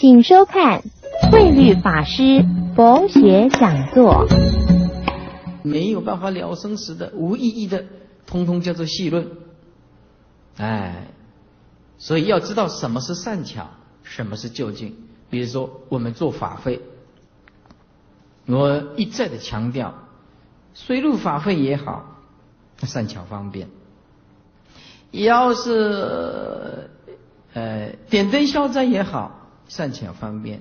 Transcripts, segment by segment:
请收看慧律法师佛学讲座。没有办法了生死的、无意义的，通通叫做戏论。哎，所以要知道什么是善巧，什么是究竟。比如说，我们做法会，我一再的强调，水陆法会也好，善巧方便。要是呃点灯消灾也好，善巧方便；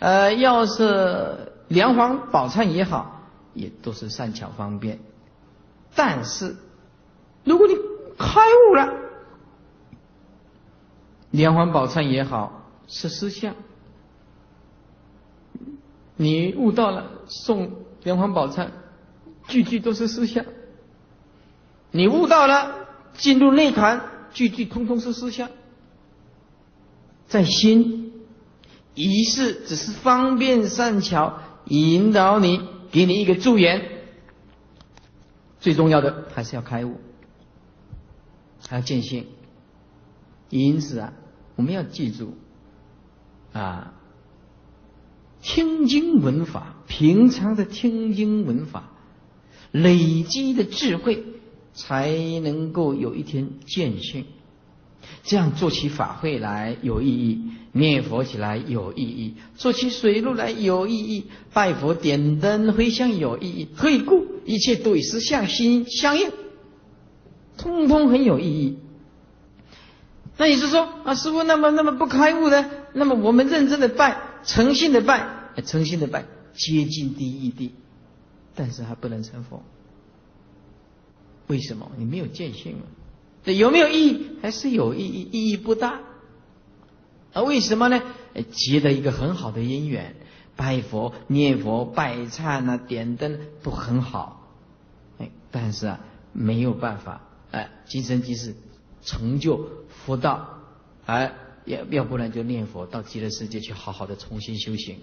呃，要是梁皇宝忏也好，也都是善巧方便。但是，如果你开悟了，连环宝忏也好是思相，你悟到了送连环宝忏，句句都是思相。你悟到了。进入内坛，句句通通是思想，在心仪式只是方便善巧引导你，给你一个助缘。最重要的还是要开悟，还要见性。因此啊，我们要记住啊，听经闻法，平常的听经闻法，累积的智慧。才能够有一天见性，这样做起法会来有意义，念佛起来有意义，做起水路来有意义，拜佛点灯回向有意义，何以故？一切都与实相心相应，通通很有意义。那你是说啊，师傅，那么那么不开悟呢，那么我们认真的拜，诚信的拜，诚信的拜，接近第一地，但是还不能成佛。为什么你没有见性了？这有没有意义？还是有意义？意义不大。啊，为什么呢？结了一个很好的因缘，拜佛、念佛、拜忏啊、点灯都很好。哎，但是啊，没有办法，哎，今生今世成就佛道，哎，要要不然就念佛到极乐世界去好好的重新修行。